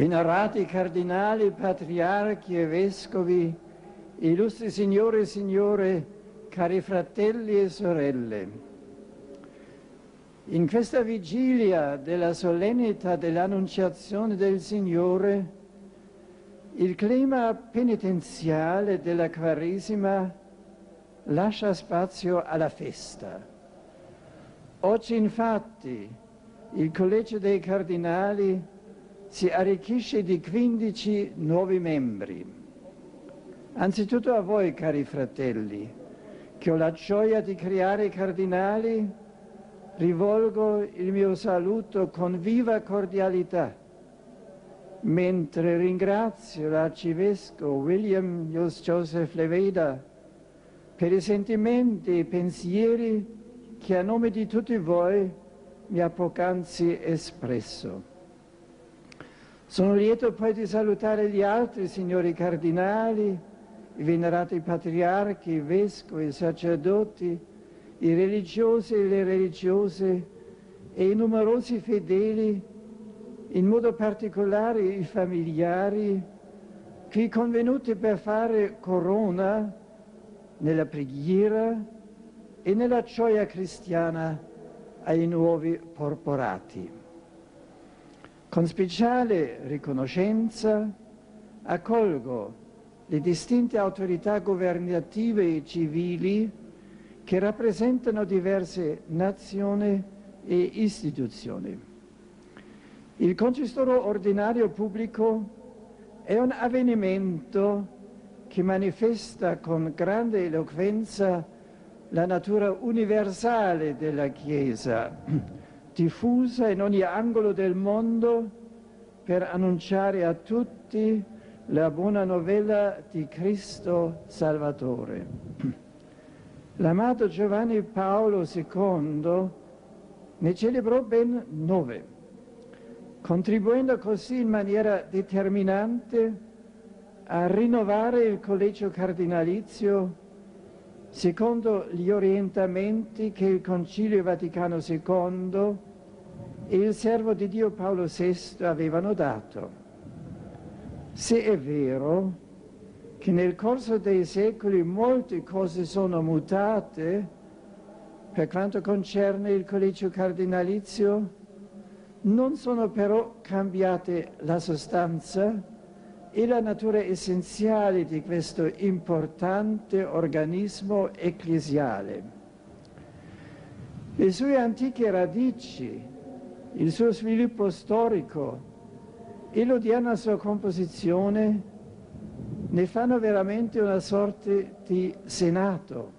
venerati cardinali, patriarchi e vescovi, illustri signore e signore, cari fratelli e sorelle. In questa vigilia della solennità dell'Annunciazione del Signore, il clima penitenziale della Quaresima lascia spazio alla festa. Oggi infatti il Collegio dei Cardinali si arricchisce di 15 nuovi membri. Anzitutto a voi, cari fratelli, che ho la gioia di creare i cardinali, rivolgo il mio saluto con viva cordialità, mentre ringrazio l'arcivescovo William Jos Joseph Leveda per i sentimenti e pensieri che a nome di tutti voi mi ha poc'anzi espresso. Sono lieto poi di salutare gli altri signori cardinali, i venerati patriarchi, i vescovi, i sacerdoti, i religiosi e le religiose e i numerosi fedeli, in modo particolare i familiari, qui convenuti per fare corona nella preghiera e nella gioia cristiana ai nuovi porporati. Con speciale riconoscenza accolgo le distinte autorità governative e civili che rappresentano diverse nazioni e istituzioni. Il concistoro ordinario pubblico è un avvenimento che manifesta con grande eloquenza la natura universale della Chiesa, diffusa in ogni angolo del mondo per annunciare a tutti la buona novella di Cristo Salvatore. L'amato Giovanni Paolo II ne celebrò ben nove, contribuendo così in maniera determinante a rinnovare il collegio cardinalizio secondo gli orientamenti che il Concilio Vaticano II e il servo di Dio Paolo VI avevano dato. Se è vero che nel corso dei secoli molte cose sono mutate per quanto concerne il collegio cardinalizio, non sono però cambiate la sostanza e la natura essenziale di questo importante organismo ecclesiale. Le sue antiche radici, il suo sviluppo storico e l'odierna sua composizione ne fanno veramente una sorta di senato,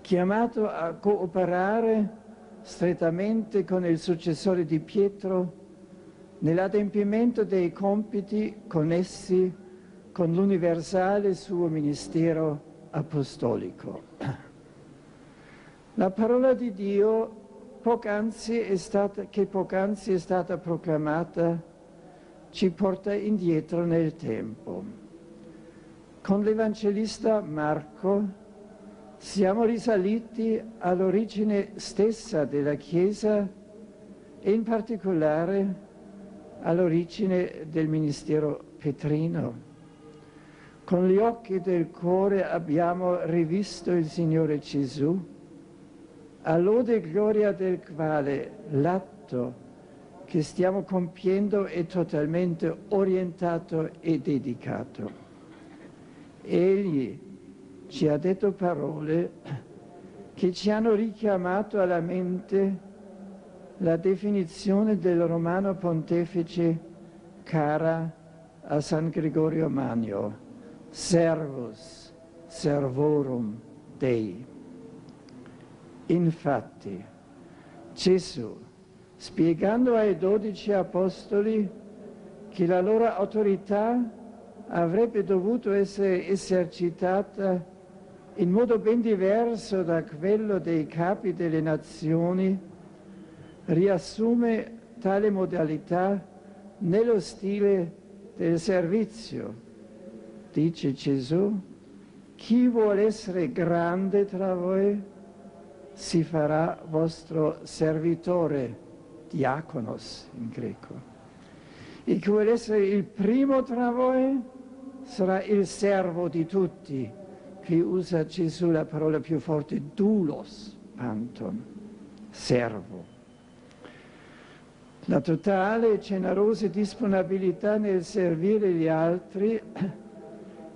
chiamato a cooperare strettamente con il successore di Pietro nell'adempimento dei compiti connessi con l'universale suo ministero apostolico. La parola di Dio poc'anzi stata, che poc'anzi è stata proclamata ci porta indietro nel tempo. Con l'Evangelista Marco siamo risaliti all'origine stessa della Chiesa e in particolare all'origine del ministero petrino. Con gli occhi del cuore abbiamo rivisto il Signore Gesù, a lode e gloria del quale l'atto che stiamo compiendo è totalmente orientato e dedicato. Egli ci ha detto parole che ci hanno richiamato alla mente la definizione del romano pontefice cara a San Gregorio Magno, servus servorum Dei. Infatti, Gesù, spiegando ai dodici apostoli che la loro autorità avrebbe dovuto essere esercitata in modo ben diverso da quello dei capi delle nazioni, riassume tale modalità nello stile del servizio. Dice Gesù, chi vuole essere grande tra voi si farà vostro servitore, diaconos in greco. E chi vuole essere il primo tra voi sarà il servo di tutti. Qui usa Gesù la parola più forte, doulos, panton, servo. La totale e generosa disponibilità nel servire gli altri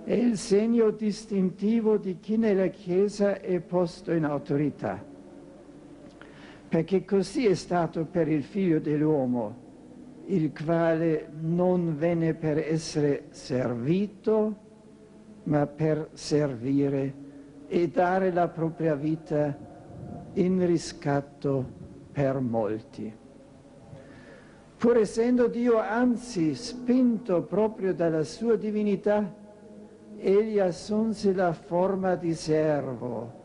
è il segno distintivo di chi nella Chiesa è posto in autorità. Perché così è stato per il figlio dell'uomo, il quale non venne per essere servito, ma per servire e dare la propria vita in riscatto per molti. Pur essendo Dio anzi spinto proprio dalla sua divinità, egli assunse la forma di servo,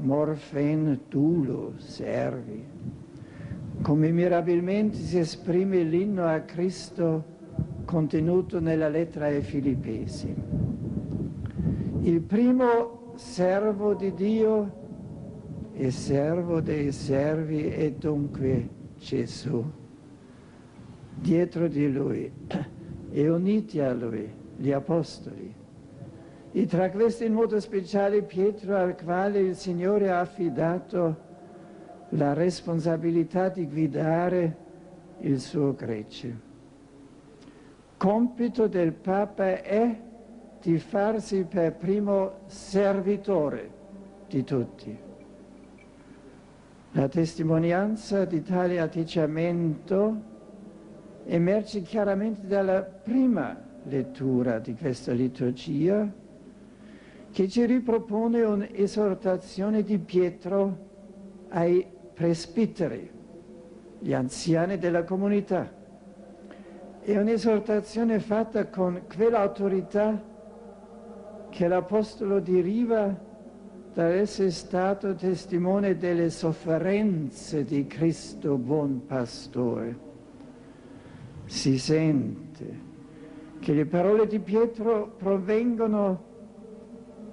morfen tulo, servi. Come mirabilmente si esprime l'inno a Cristo contenuto nella lettera ai Filippesi. Il primo servo di Dio e servo dei servi è dunque Gesù dietro di lui e uniti a lui, gli apostoli. E tra questi in modo speciale Pietro al quale il Signore ha affidato la responsabilità di guidare il suo gregge. Compito del Papa è di farsi per primo servitore di tutti. La testimonianza di tale atteggiamento emerge chiaramente dalla prima lettura di questa liturgia che ci ripropone un'esortazione di Pietro ai presbiteri, gli anziani della comunità. È un'esortazione fatta con quell'autorità che l'Apostolo deriva dall'essere stato testimone delle sofferenze di Cristo buon pastore si sente che le parole di Pietro provengono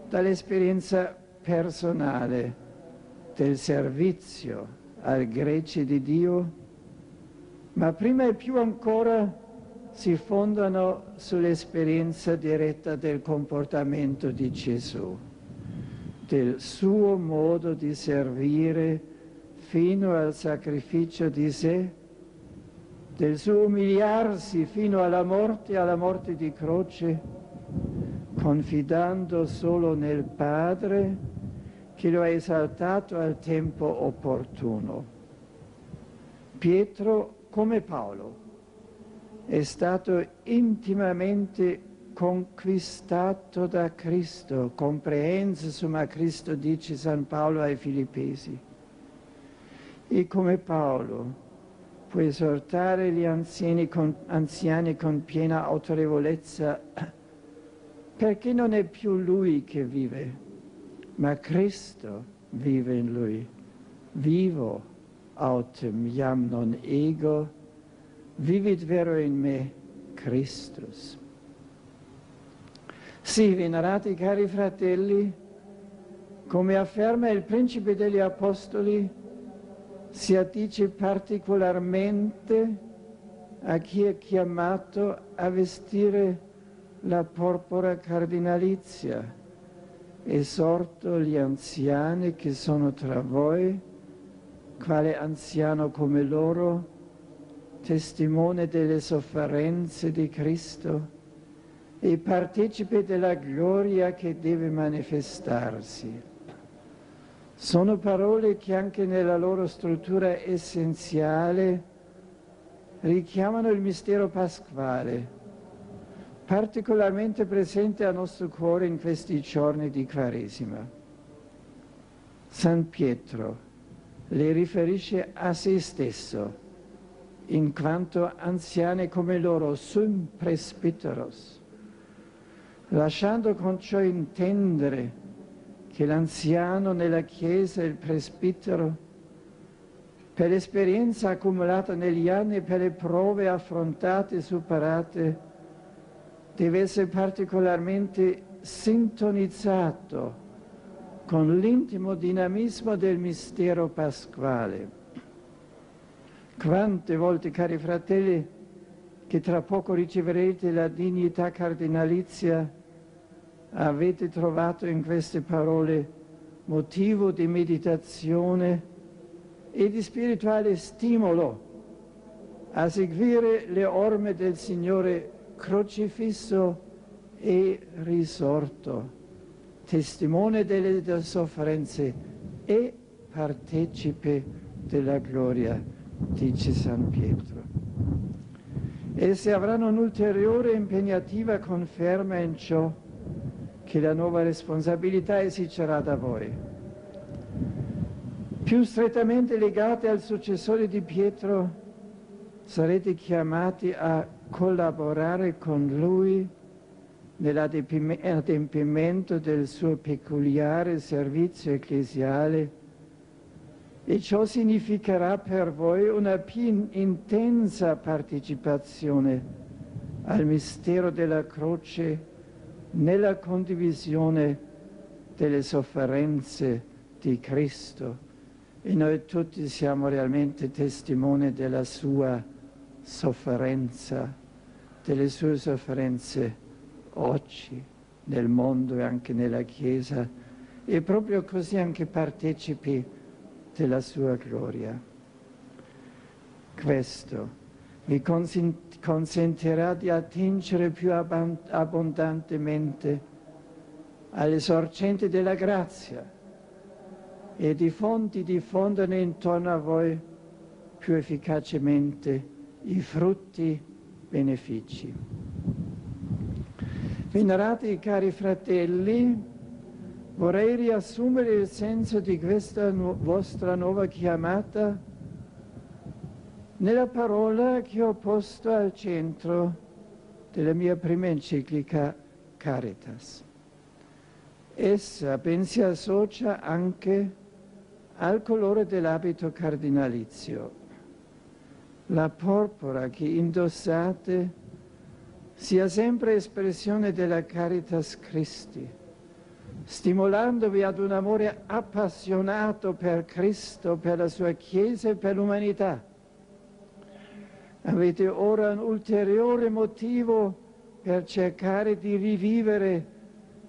dall'esperienza personale del servizio al Grece di Dio, ma prima e più ancora si fondano sull'esperienza diretta del comportamento di Gesù, del suo modo di servire fino al sacrificio di sé del suo umiliarsi fino alla morte, alla morte di croce, confidando solo nel Padre che lo ha esaltato al tempo opportuno. Pietro, come Paolo, è stato intimamente conquistato da Cristo, comprehenso summa Cristo, dice San Paolo ai Filippesi. E come Paolo, può esortare gli anziani con, anziani con piena autorevolezza perché non è più lui che vive, ma Cristo vive in lui. Vivo autem iam non ego, vivit vero in me Christus. Sì, venerati cari fratelli, come afferma il principe degli apostoli, si addice particolarmente a chi è chiamato a vestire la porpora cardinalizia. Esorto gli anziani che sono tra voi, quale anziano come loro, testimone delle sofferenze di Cristo e partecipe della gloria che deve manifestarsi. Sono parole che anche nella loro struttura essenziale richiamano il mistero pasquale, particolarmente presente al nostro cuore in questi giorni di Quaresima. San Pietro le riferisce a se stesso, in quanto anziane come loro, sum presbiteros, lasciando con ciò intendere che l'anziano nella Chiesa, il presbitero, per l'esperienza accumulata negli anni per le prove affrontate e superate, deve essere particolarmente sintonizzato con l'intimo dinamismo del mistero pasquale. Quante volte, cari fratelli, che tra poco riceverete la dignità cardinalizia, avete trovato in queste parole motivo di meditazione e di spirituale stimolo a seguire le orme del Signore crocifisso e risorto, testimone delle sofferenze e partecipe della gloria, dice San Pietro. Esse avranno un'ulteriore impegnativa conferma in ciò che la nuova responsabilità esigerà da voi. Più strettamente legate al successore di Pietro, sarete chiamati a collaborare con lui nell'adempimento del suo peculiare servizio ecclesiale. E ciò significherà per voi una più intensa partecipazione al mistero della croce nella condivisione delle sofferenze di Cristo. E noi tutti siamo realmente testimoni della sua sofferenza, delle sue sofferenze oggi nel mondo e anche nella Chiesa e proprio così anche partecipi della sua gloria. Questo mi consentirà di attingere più abbondantemente alle sorgenti della grazia e di fonti diffondere intorno a voi più efficacemente i frutti benefici. Venerati cari fratelli, vorrei riassumere il senso di questa nu vostra nuova chiamata nella parola che ho posto al centro della mia prima enciclica Caritas. Essa ben si associa anche al colore dell'abito cardinalizio. La porpora che indossate sia sempre espressione della Caritas Christi, stimolandovi ad un amore appassionato per Cristo, per la sua Chiesa e per l'umanità. Avete ora un ulteriore motivo per cercare di rivivere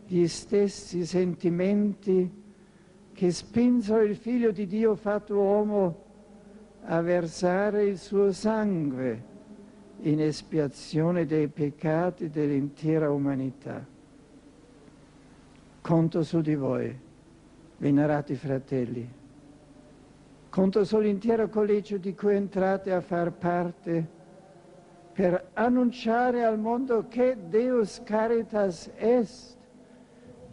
gli stessi sentimenti che spinsero il Figlio di Dio fatto uomo a versare il suo sangue in espiazione dei peccati dell'intera umanità. Conto su di voi, venerati fratelli. Conto sull'intero collegio di cui entrate a far parte per annunciare al mondo che Deus Caritas est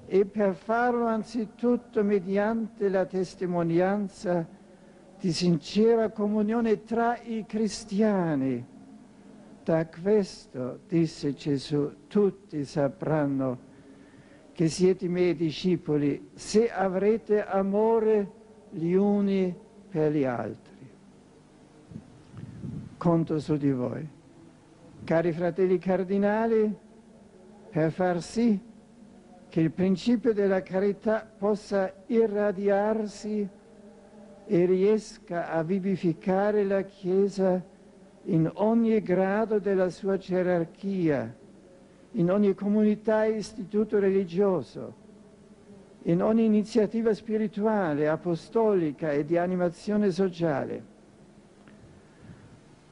e per farlo anzitutto mediante la testimonianza di sincera comunione tra i cristiani. Da questo, disse Gesù, tutti sapranno che siete miei discepoli se avrete amore gli uni per gli altri. Conto su di voi. Cari fratelli cardinali, per far sì che il principio della carità possa irradiarsi e riesca a vivificare la Chiesa in ogni grado della sua gerarchia, in ogni comunità e istituto religioso, in ogni iniziativa spirituale, apostolica e di animazione sociale.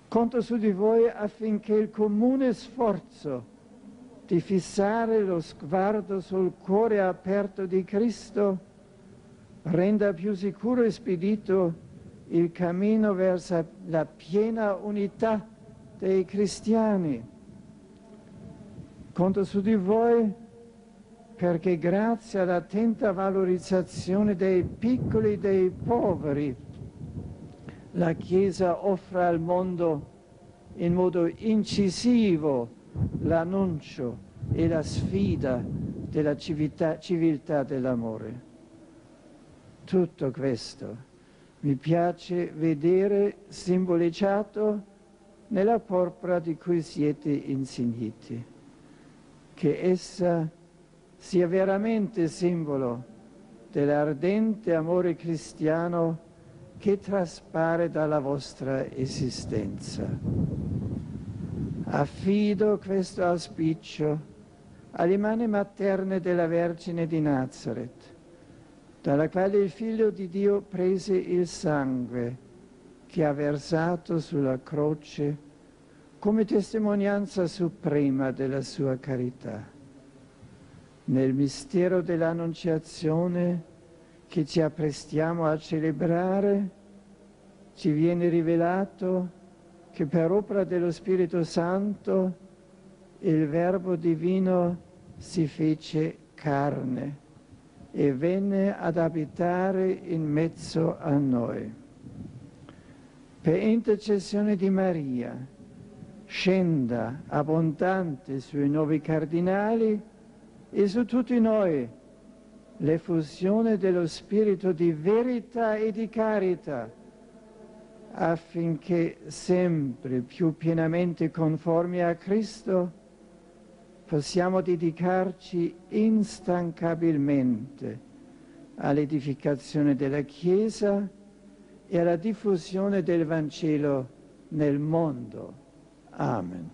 Conto su di voi affinché il comune sforzo di fissare lo sguardo sul cuore aperto di Cristo renda più sicuro e spedito il cammino verso la piena unità dei cristiani. Conto su di voi perché grazie all'attenta valorizzazione dei piccoli e dei poveri la Chiesa offre al mondo in modo incisivo l'annuncio e la sfida della civiltà, civiltà dell'amore. Tutto questo. Mi piace vedere simboleggiato nella porpora di cui siete insigniti, che essa sia veramente simbolo dell'ardente amore cristiano che traspare dalla vostra esistenza. Affido questo auspicio alle mani materne della Vergine di Nazareth, dalla quale il Figlio di Dio prese il sangue che ha versato sulla croce come testimonianza suprema della sua carità. Nel mistero dell'Annunciazione che ci apprestiamo a celebrare, ci viene rivelato che per opera dello Spirito Santo il Verbo divino si fece carne e venne ad abitare in mezzo a noi. Per intercessione di Maria, scenda abbondante sui nuovi cardinali e su tutti noi l'effusione dello Spirito di verità e di carità affinché sempre più pienamente conformi a Cristo possiamo dedicarci instancabilmente all'edificazione della Chiesa e alla diffusione del Vangelo nel mondo. Amen.